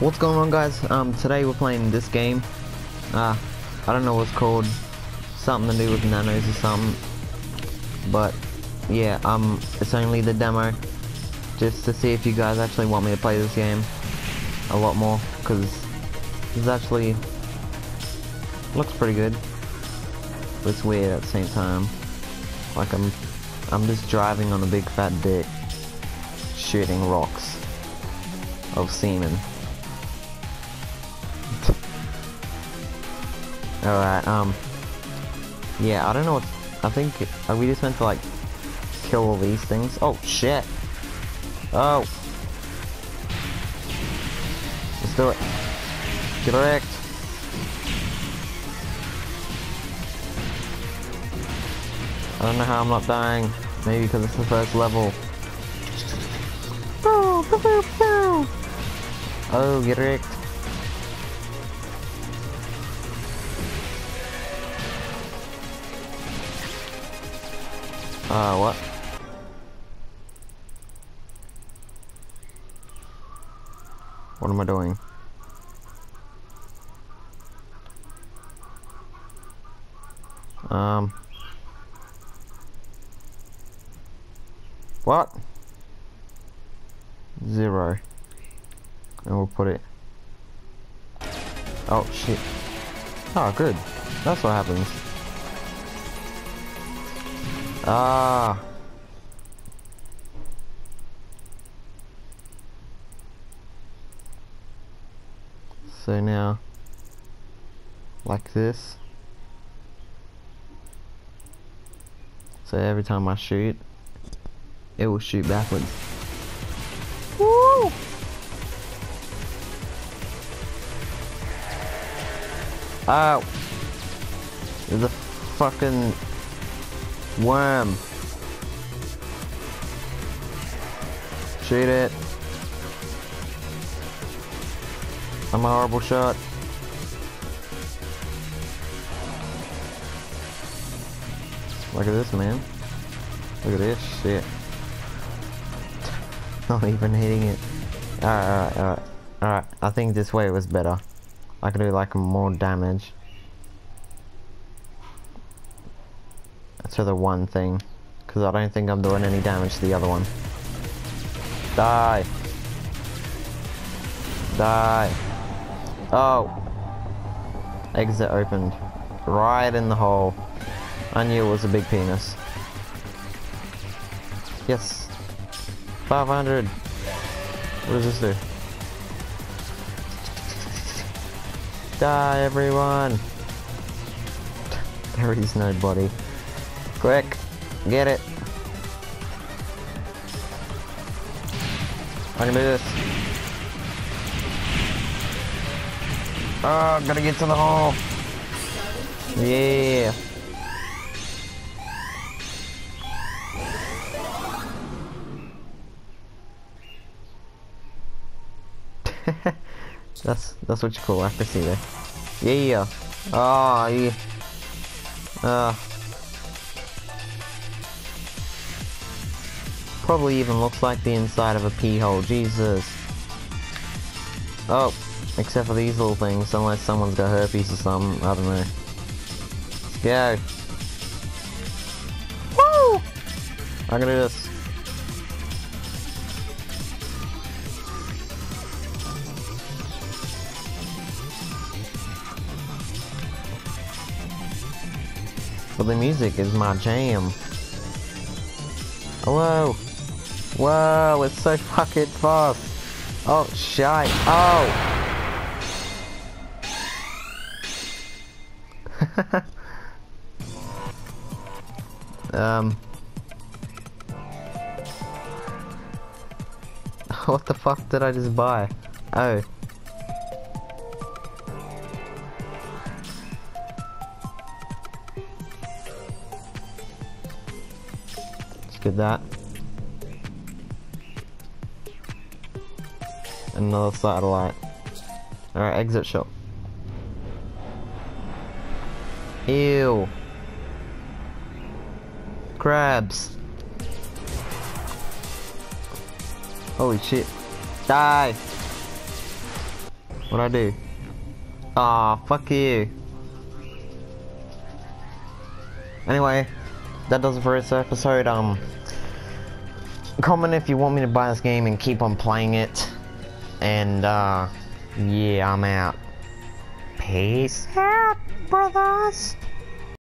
What's going on guys? Um, today we're playing this game. Uh, I don't know what's called. Something to do with nanos or something. But, yeah, um, it's only the demo. Just to see if you guys actually want me to play this game a lot more. Because it's actually looks pretty good. But it's weird at the same time. Like I'm, I'm just driving on a big fat dick. Shooting rocks of semen. Alright, um, yeah, I don't know what, I think, are we just meant to like, kill all these things? Oh, shit! Oh! Let's do it. Get wrecked! I don't know how I'm not dying. Maybe because it's the first level. Oh, get wrecked. Uh, what? What am I doing? Um. What? Zero. And we'll put it. Oh, shit. Oh, good. That's what happens. Ah. So now, like this. So every time I shoot, it will shoot backwards. Woo! Oh! There's a fucking worm. Shoot it. I'm a horrible shot. Look at this, man. Look at this shit. Not even hitting it. Alright, alright, alright. Alright, I think this way was better. I can do like more damage. To the one thing. Because I don't think I'm doing any damage to the other one. Die. Die. Oh. Exit opened. Right in the hole. I knew it was a big penis. Yes. 500. What does this do? Die, everyone! There is nobody. Quick! Get it! I can do this. Oh, gotta get to the hole! Yeah! that's that's what you call accuracy there. Yeah. Oh yeah. Uh. Probably even looks like the inside of a pee hole. Jesus. Oh, except for these little things, unless someone's got herpes or something. I don't know. Let's go. Woo! I can do this. But the music is my jam. Whoa! Whoa, it's so fucking fast! Oh, shite! Oh! um... What the fuck did I just buy? Oh. Let's get that. Another satellite. Alright, exit shop. Ew. Crabs. Holy shit. Die. What'd I do? Aw, fuck you. Anyway, that does it for this episode. Um, comment if you want me to buy this game and keep on playing it. And, uh, yeah, I'm out. Peace out, brothers.